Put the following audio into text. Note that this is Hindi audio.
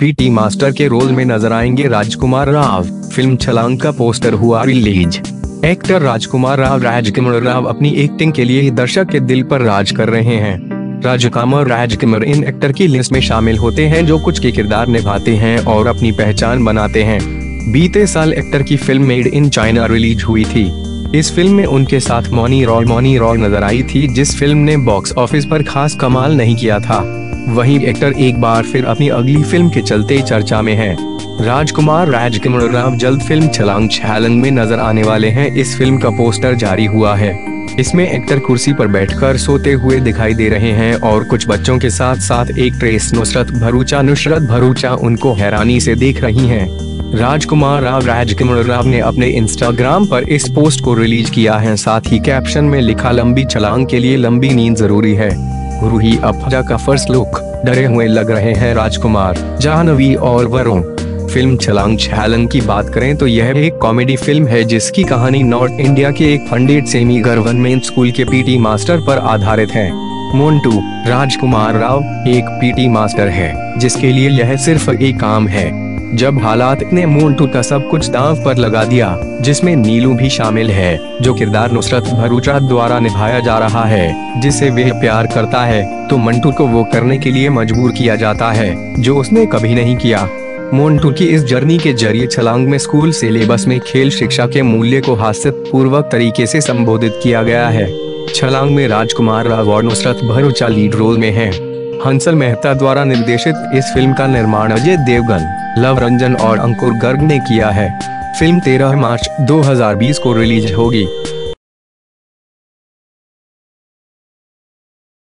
पीटी मास्टर के रोल में नज़र आएँगे राजकुमार राव। फ़िल्म छलांग का पोस्टर हुआ रिलीज़। एक्टर राजकुमार राव राजकुमार राव अपनी एक्टिंग के लिए दर्शक के दिल पर राज कर रहे हैं। राजकुमार राजकुमार इन एक्टर की लिस्ट में शामिल होते हैं जो कुछ के किरदार निभाते हैं और अपनी पहचान बनाते हैं। बीते साल एक्टर की film made in China release हुई थी। इस फ़िल्म में उनके साथ मौनी रॉय मौनी रॉय नज़र आई थी, जिस फ़िल्म ने बॉक्स ऑफ़िस पर खास कमाल नहीं किया था। वहीं एक्टर एक बार फिर अपनी अगली फ़िल्म के चलते चर्चा में है। राजकुमार राजकुमार राव जल्द फ़िल्म छलांग छालंग में नज़र आने वाले हैं। इस फ़िल्म का पोस्टर जारी हुआ है। इसमें एक्टर कुर्सी पर बैठकर सोते हुए दिखाई दे रहे हैं और कुछ बच्चों के साथ साथ एक ट्रेस नुसरत भरूचा नुसरत भरूचा उनको हैरानी से देख रही हैं। राजकुमार, राव राजकुमार राव ने अपने इंस्टाग्राम पर इस पोस्ट को रिलीज़ किया है। साथ ही कैप्शन में लिखा, लंबी छलांग के लिए लंबी नींद ज़रूरी है। रूही अफजा का फ़र्स्ट लुक, डरे हुए लग रहे हैं राजकुमार, जाह्नवी और वरुण। फ़िल्म छलांग छालंग की बात करें तो यह एक कॉमेडी फ़िल्म है जिसकी कहानी नॉर्थ इंडिया के एक फंडेड सेमी गवर्नमेंट स्कूल के पीटी मास्टर पर आधारित है। मोन्टू राजकुमार राव, एक पीटी मास्टर है, जिसके लिए यह सिर्फ़ एक काम है। जब हालात ने मोन्टू का सब कुछ दांव पर लगा दिया, जिसमें नीलू भी शामिल है, जो किरदार नुसरत भरूचा द्वारा निभाया जा रहा है, जिसे वे प्यार करता है तो मंटू को वो करने के लिए मजबूर किया जाता है, जो उसने कभी नहीं किया। मोन्टू की इस जर्नी के ज़रिए छलांग में स्कूल सिलेबस में खेल शिक्षा के मूल्य को हास्य पूर्वक तरीके से संबोधित किया गया है। छलांग में राजकुमार राव और नुसरत भरूचा लीड रोल में है। हंसल मेहता द्वारा निर्देशित इस फ़िल्म का निर्माण अजय देवगन, लव रंजन और अंकुर गर्ग ने किया है। फ़िल्म 13 मार्च 2020 को रिलीज़ होगी।